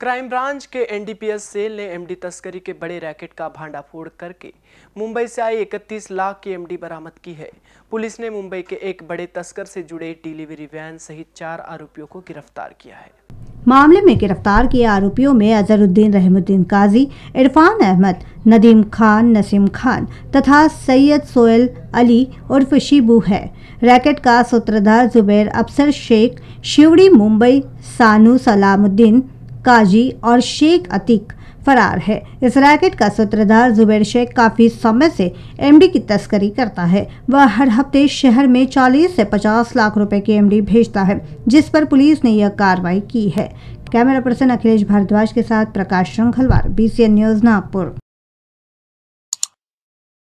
Crime branch के NDPS cell ने MD तस्करी के बड़े रैकेट का भांडाफोड़ करके मुंबई से आई 31 लाख की एमडी बरामद की है। पुलिस ने मुंबई के एक बड़े तस्कर से जुड़े डिलीवरी वैन सहित चार आरोपियों को गिरफ़्तार किया है। मामले में गिरफ़्तार किए आरोपियों में अजहरुद्दीन रहमुद्दीन काजी, इरफान अहमद, नदीम खान, नसीम खान तथा सैयद सोहेल अली उर्फ़ शिबू है। रैकेट का सूत्रधार जुबैर अफसर शेख, शिवड़ी मुंबई, सानू सलामुद्दीन काजी और शेख अतीक फरार है। इस रैकेट का सूत्रधार जुबैर शेख काफ़ी समय से एमडी की तस्करी करता है। वह हर हफ़्ते शहर में 40 से 50 लाख रुपए की एमडी भेजता है, जिस पर पुलिस ने यह कार्रवाई की है। कैमरा पर्सन अखिलेश भारद्वाज के साथ प्रकाश श्रृंखलवार बीसीएन न्यूज़ नागपुर।